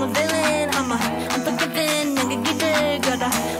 I'm a villain, I'm a unforgiving nigga geeker, a.